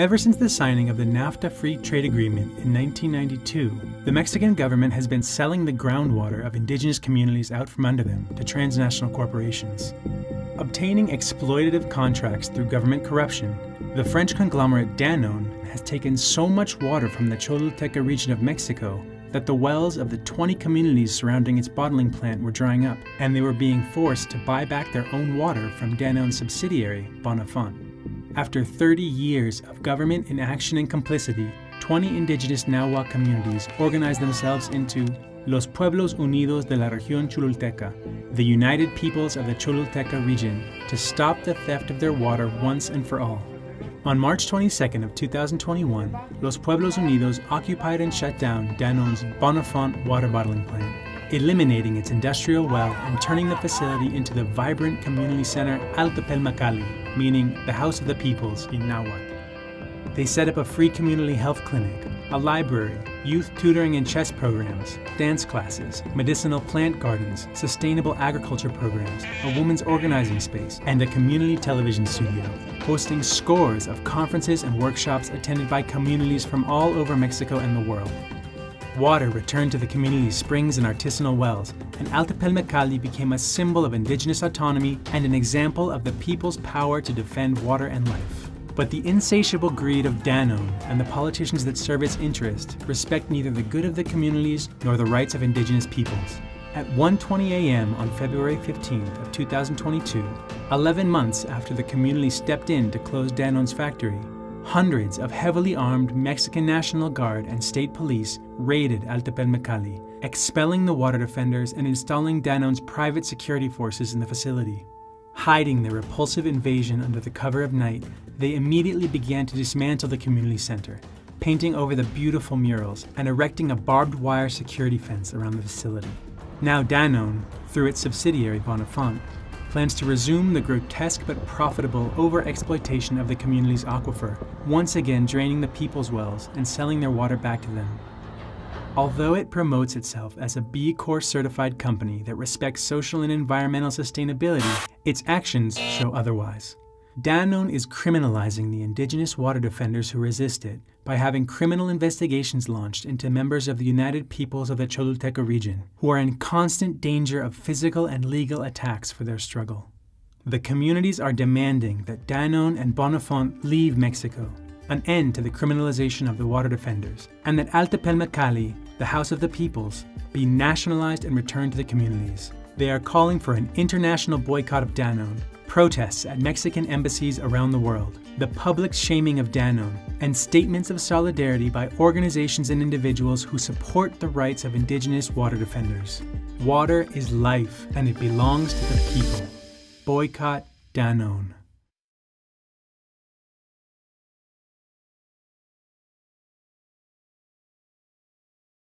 Ever since the signing of the NAFTA Free Trade Agreement in 1992, the Mexican government has been selling the groundwater of indigenous communities out from under them to transnational corporations. Obtaining exploitative contracts through government corruption, the French conglomerate Danone has taken so much water from the Cholulteca region of Mexico that the wells of the 20 communities surrounding its bottling plant were drying up, and they were being forced to buy back their own water from Danone's subsidiary, Bonafont. After 30 years of government inaction and complicity, 20 indigenous Nahua communities organized themselves into Los Pueblos Unidos de la Región Cholulteca, the United Peoples of the Cholulteca region, to stop the theft of their water once and for all. On March 22nd of 2021, Los Pueblos Unidos occupied and shut down Danone's Bonafont water bottling plant, eliminating its industrial well and turning the facility into the vibrant community center Altepelmecalli, meaning the House of the Peoples in Nahuatl. They set up a free community health clinic, a library, youth tutoring and chess programs, dance classes, medicinal plant gardens, sustainable agriculture programs, a women's organizing space, and a community television studio, hosting scores of conferences and workshops attended by communities from all over Mexico and the world. Water returned to the community's springs and artisanal wells, and Altepelmecalli became a symbol of indigenous autonomy and an example of the people's power to defend water and life. But the insatiable greed of Danone and the politicians that serve its interest respect neither the good of the communities nor the rights of indigenous peoples. At 1:20 a.m. on February 15th of 2022, 11 months after the community stepped in to close Danone's factory, Hundreds of heavily armed Mexican National Guard and state police raided Altepelmecalli, expelling the water defenders and installing Danone's private security forces in the facility. Hiding their repulsive invasion under the cover of night, they immediately began to dismantle the community center, painting over the beautiful murals and erecting a barbed wire security fence around the facility. Now Danone, through its subsidiary Bonafont, plans to resume the grotesque but profitable overexploitation of the community's aquifer, once again draining the people's wells and selling their water back to them. Although it promotes itself as a B Corp certified company that respects social and environmental sustainability, its actions show otherwise. Danone is criminalizing the indigenous water defenders who resist it by having criminal investigations launched into members of the United Peoples of the Cholulteca region, who are in constant danger of physical and legal attacks for their struggle. The communities are demanding that Danone and Bonafont leave Mexico, an end to the criminalization of the water defenders, and that Altepelmecalli, the House of the Peoples, be nationalized and returned to the communities. They are calling for an international boycott of Danone, protests at Mexican embassies around the world, the public shaming of Danone, and statements of solidarity by organizations and individuals who support the rights of indigenous water defenders. Water is life, and it belongs to the people. Boycott Danone.